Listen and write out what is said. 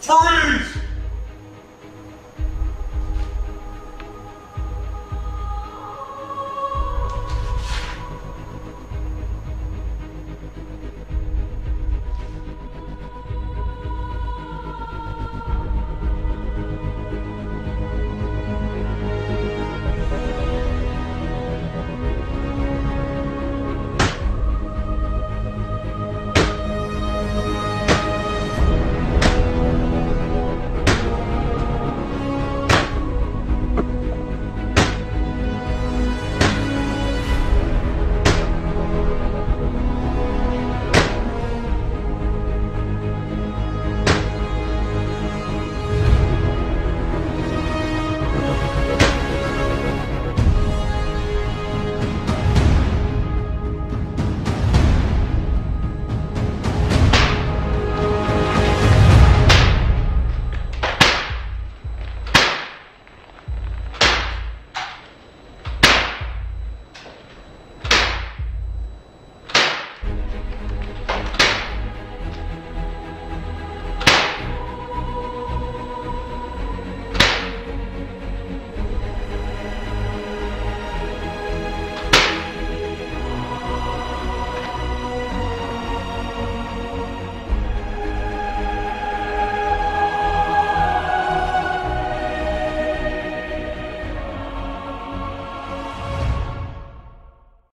Freeze!